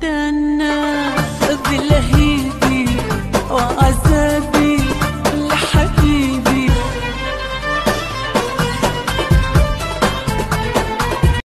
Then.